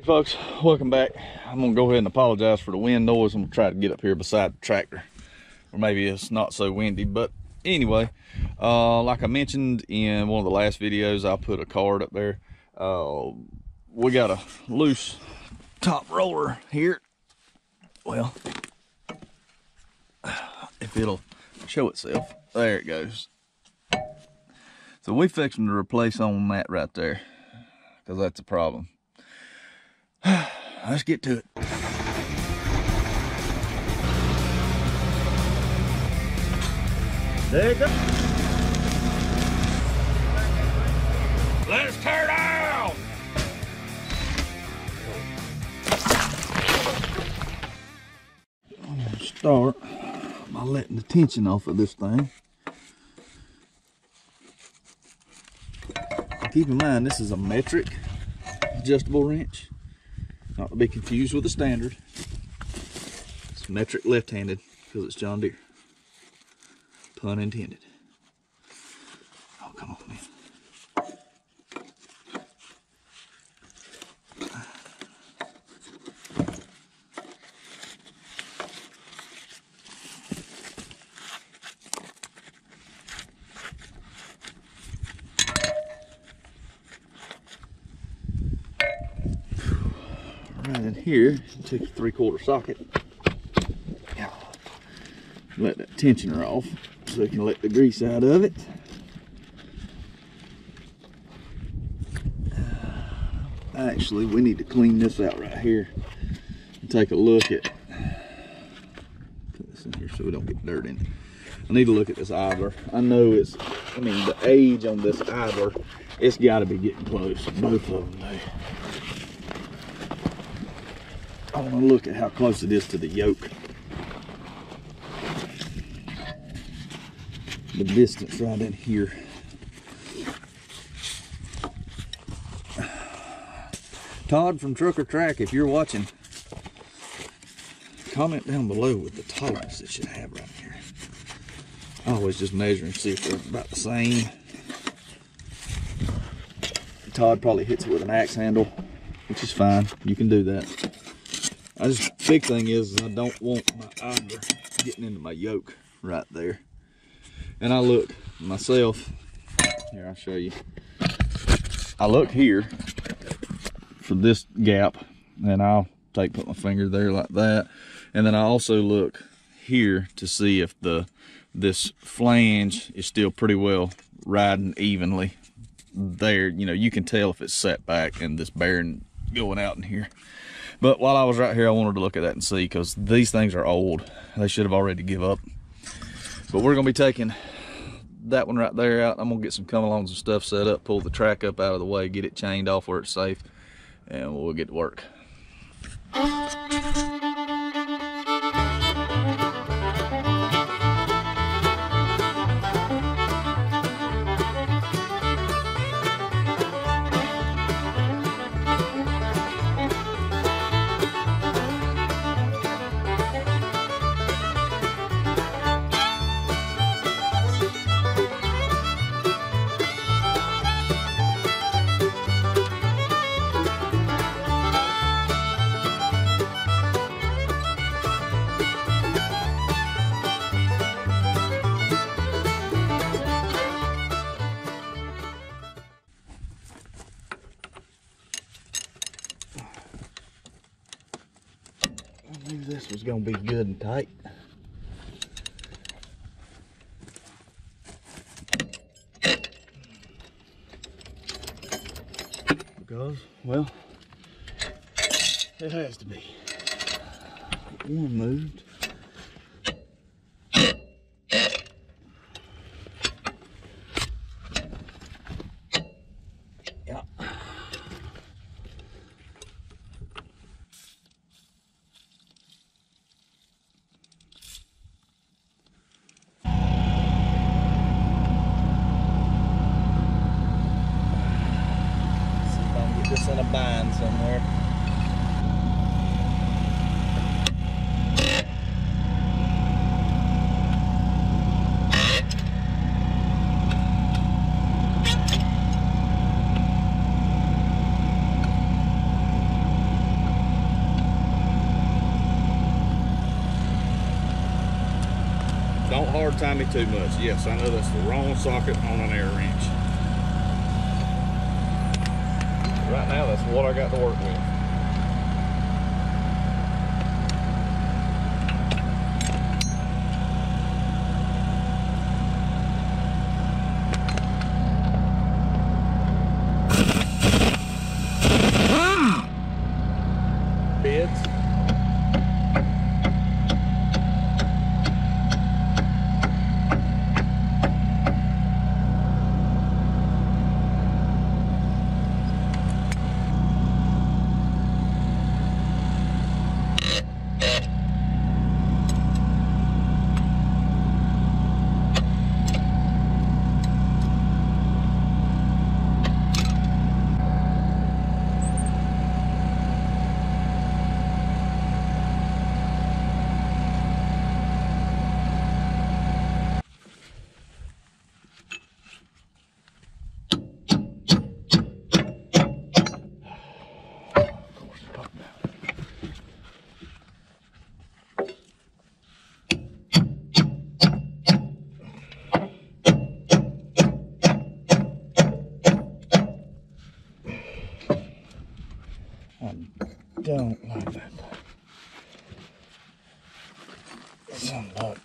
Hey folks, welcome back. I'm gonna go ahead and apologize for the wind noise. I'm gonna try to get up here beside the tractor. Or maybe it's not so windy, but anyway, uh, like I mentioned in one of the last videos, I put a card up there. Uh, we got a loose top roller here. Well, if it'll show itself, there it goes. So we fixing to replace on that right there, because that's a problem. Let's get to it. There you go. Let's tear down. I'm gonna start by letting the tension off of this thing. Keep in mind, this is a metric adjustable wrench. Not to be confused with the standard. It's metric left-handed because it's John Deere. Pun intended. Oh, come on, man. right in a three quarter socket. Let that tensioner off so we can let the grease out of it. Actually, we need to clean this out right here and take a look at, put this in here so we don't get dirt in. I need to look at this idler. I know it's, I mean, the age on this idler, it's got to be getting close. Both of them do. I want to look at how close it is to the yoke. The distance right in here. Todd from Trucker Track, if you're watching, comment down below with the tolerance that you have right here. I always just measure and see if they're about the same. Todd probably hits it with an axe handle, which is fine. You can do that. I just big thing is I don't want my idler getting into my yoke right there. And I look myself, here I'll show you. I look here for this gap and I'll take put my finger there like that. And then I also look here to see if the this flange is still pretty well riding evenly there. You know, you can tell if it's set back and this bearing going out in here. But while I was right here, I wanted to look at that and see because these things are old. They should have already give up. But we're gonna be taking that one right there out. I'm gonna get some come alongs and stuff set up, pull the track up out of the way, get it chained off where it's safe, and we'll get to work. This was gonna be good and tight. Because, well, it has to be. One moved. Yeah. See if I can get this in a bind somewhere. Hard timey too much. Yes, I know that's the wrong socket on an air wrench. Right now, that's what I got to work with. Bids. I don't like that. Of a-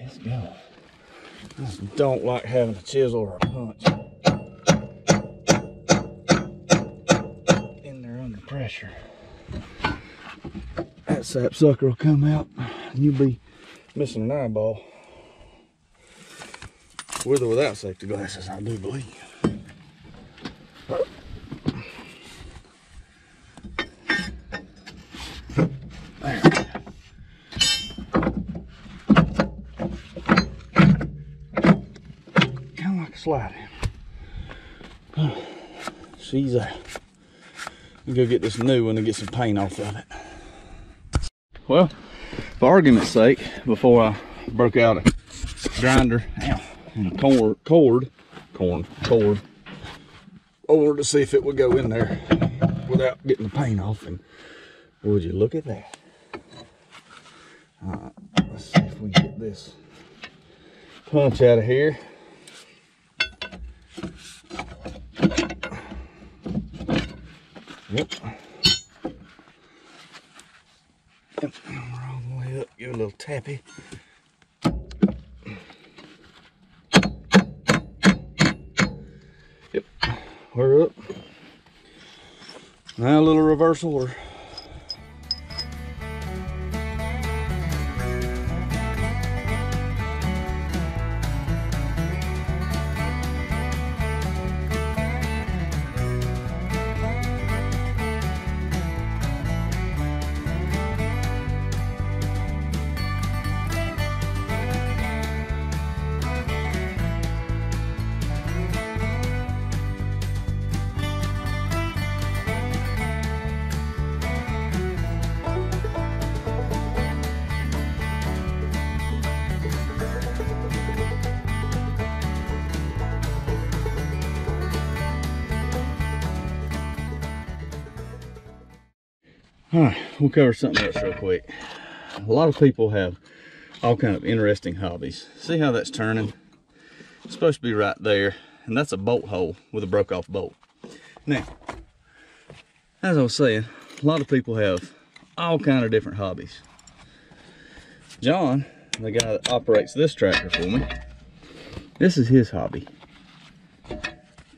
Let's go. I just don't like having a chisel or a punch in there under pressure. That sapsucker will come out and you'll be missing an eyeball. With or without safety glasses, I do believe. There. Kind of like a slide in. She's uh, out. Go get this new one and get some paint off of it. Well, for argument's sake, before I broke out a grinder, ow, and cord, cord, corn, cord, over to see if it would go in there without getting the paint off. And would you look at that? All right, let's see if we get this punch out of here. Yep. Yep, wrong way up. Give a little tappy. Yep, we're up. Now a little reverse order. All right, we'll cover something else real quick. A lot of people have all kind of interesting hobbies. See how that's turning? It's supposed to be right there, and that's a bolt hole with a broke off bolt. Now, as I was saying, a lot of people have all kind of different hobbies. John, the guy that operates this tractor for me, this is his hobby.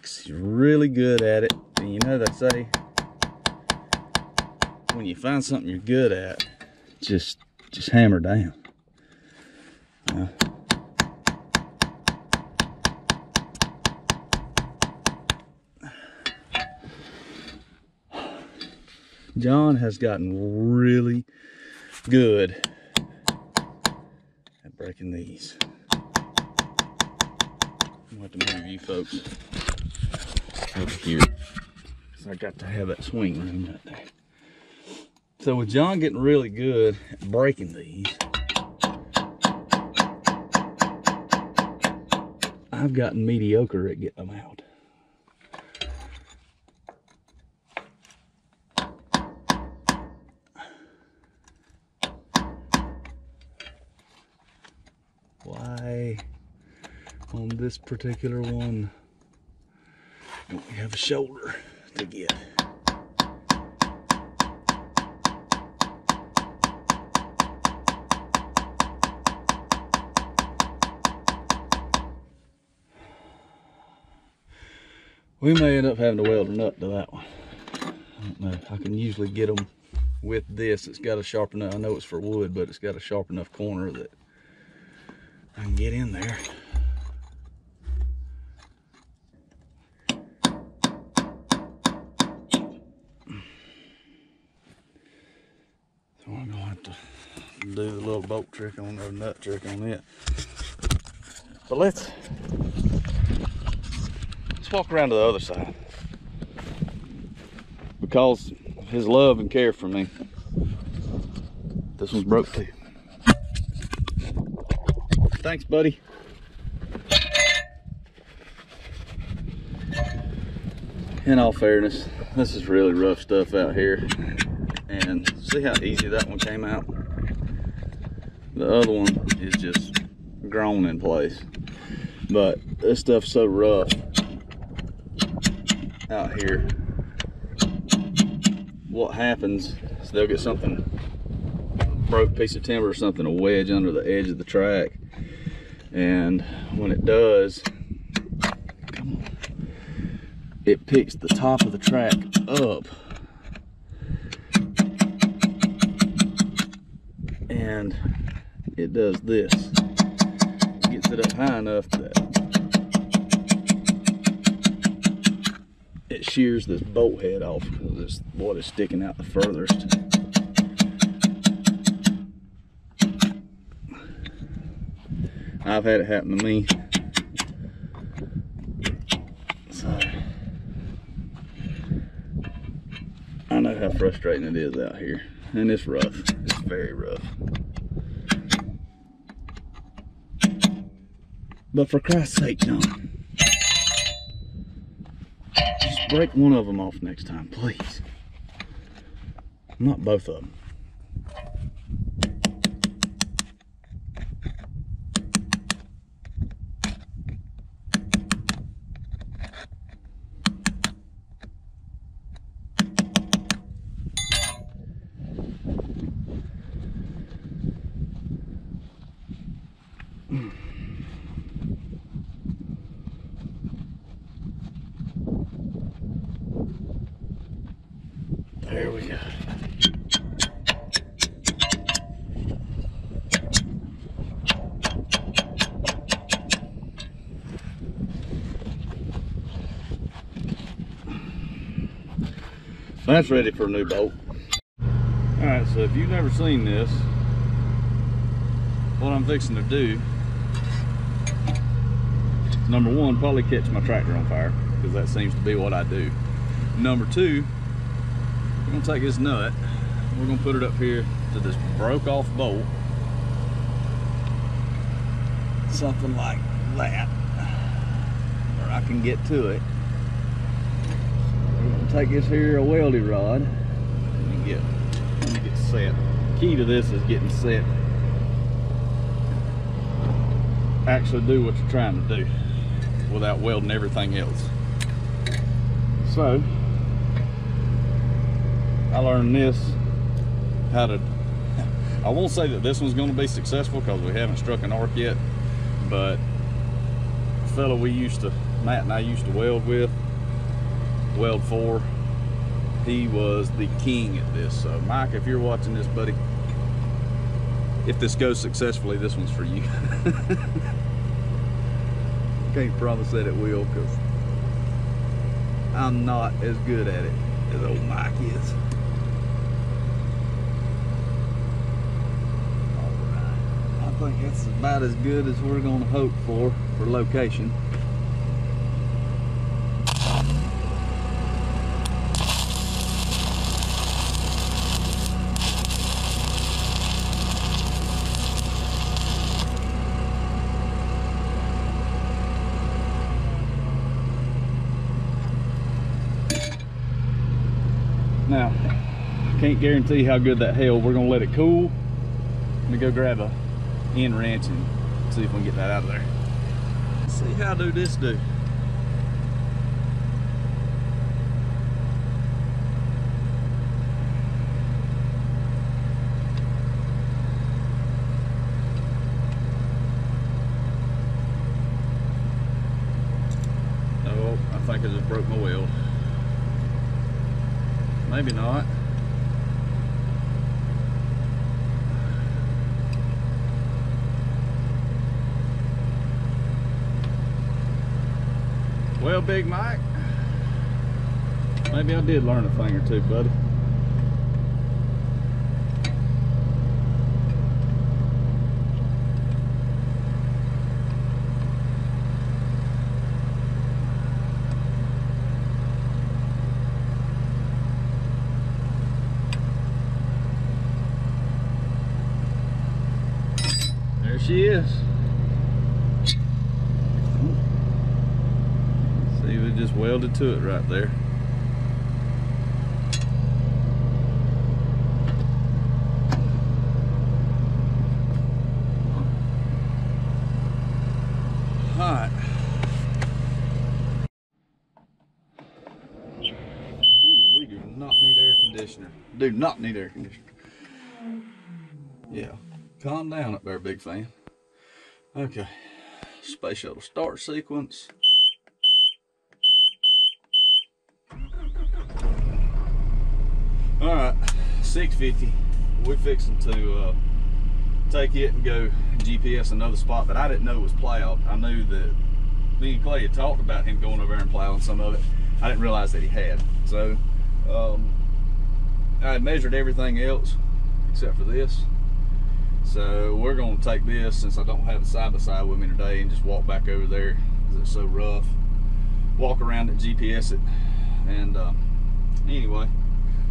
He's really good at it, and you know they say when you find something you're good at, just just hammer down. John has gotten really good at breaking these. I'm gonna have to move you folks over here. 'cause I got to have that swing room there. So with John getting really good at breaking these, I've gotten mediocre at getting them out. Why on this particular one don't we have a shoulder to get? We may end up having to weld a nut to that one. I don't know. I can usually get them with this. It's got a sharp enough, I know it's for wood, but it's got a sharp enough corner that I can get in there. So I'm gonna have to do the little bolt trick on the nut trick on it. But let's walk around to the other side. Because his love and care for me. This one's broke too. Thanks, buddy. In all fairness, this is really rough stuff out here. And see how easy that one came out? The other one is just grown in place. But this stuff's so rough out here. What happens is they'll get something broke piece of timber or something a wedge under the edge of the track. And when it does it picks the top of the track up. And it does this. Gets it up high enough that it shears this bolt head off because it's what is sticking out the furthest I've had it happen to me. So I know how frustrating it is out here. And it's rough. It's very rough. But for Christ's sake, just break one of them off next time, please. Not both of them. There we go. That's ready for a new bolt. All right, so if you've never seen this, what I'm fixing to do, number one, probably catch my tractor on fire, because that seems to be what I do. Number two, we're gonna take this nut, we're gonna put it up here to this broke off bolt. Something like that, where I can get to it. Gonna take this here a weldy rod and get, let me get set. Key to this is getting set. Actually do what you're trying to do without welding everything else. So, I learned this how to I won't say that this one's going to be successful because we haven't struck an arc yet but the fellow we used to Matt and I used to weld with weld for. He was the king at this. So Mike if you're watching this buddy if this goes successfully this one's for you. Can't promise that it will because I'm not as good at it as old Mike is. All right, I think that's about as good as we're going to hope for for location. Now, guarantee how good that held. We're gonna let it cool. Let me go grab a end wrench and see if we can get that out of there. see how do this do. Oh, I think I just broke my wheel. Maybe not. Well, Big Mike, maybe I did learn a thing or two, buddy. There she is. See, we just welded to it right there. Alright. We do not need air conditioner. Do not need air conditioner. Yeah. Calm down up there, big fan. Okay. Space shuttle start sequence. All right, 650. We're fixing to uh, take it and go GPS another spot that I didn't know was plowed. I knew that me and Clay had talked about him going over there and plowing some of it. I didn't realize that he had. So um, I had measured everything else except for this. So we're going to take this since I don't have it side by side with me today and just walk back over there because it's so rough. Walk around it, GPS it, and uh, anyway,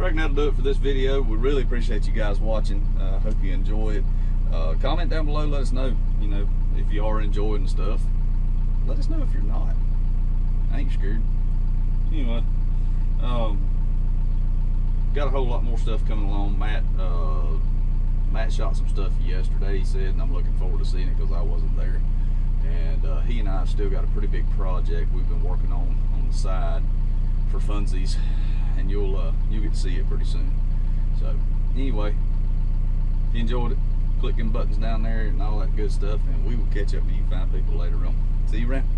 I reckon that'll do it for this video. We really appreciate you guys watching. I uh, hope you enjoy it. Uh, comment down below, let us know, you know, if you are enjoying stuff. Let us know if you're not. I ain't scared. Anyway, um, got a whole lot more stuff coming along. Matt, uh, Matt shot some stuff yesterday, he said, and I'm looking forward to seeing it because I wasn't there. And uh, he and I have still got a pretty big project we've been working on on the side for funsies, and you'll uh, you'll get to see it pretty soon. So anyway, if you enjoyed it, click them buttons down there and all that good stuff, and we will catch up with you fine people later on. See you around.